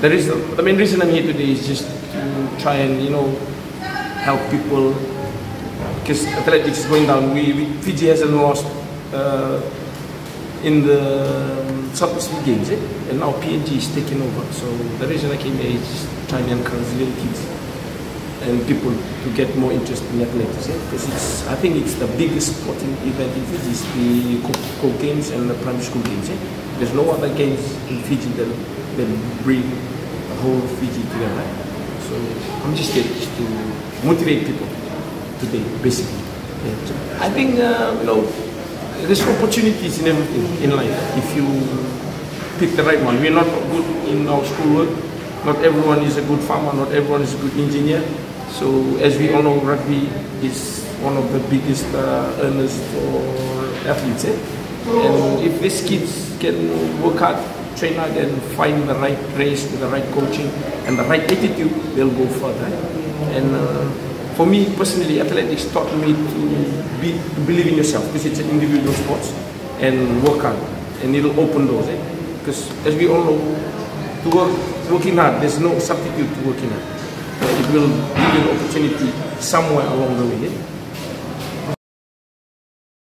there is the main reason I'm here today is just to try and you know help people because athletics is going down. We, we Fiji hasn't lost uh, in the um, Southeast Games, eh? and now PNG is taking over. So the reason I came here is just trying to encourage little kids and people to get more interest in athletics because eh? it's I think it's the biggest sporting event in Fiji the Coco Games and the primary school games. Eh? There's no other games in Fiji that, that bring the whole Fiji together. So I'm just here to motivate people today, basically. I think uh, you know there's opportunities in everything in life if you pick the right one. We're not good in our schoolwork. Not everyone is a good farmer. Not everyone is a good engineer. So as we all know, rugby is one of the biggest uh, earners for athletes. Eh? And if these kids can work hard, train hard, and find the right race with the right coaching and the right attitude, they'll go further. And uh, for me personally, athletics taught me to, be, to believe in yourself because it's an individual sport and work hard and it'll open doors. Eh? Because as we all know, to work, working hard, there's no substitute to working hard. Uh, it will give you an opportunity somewhere along the way. Eh?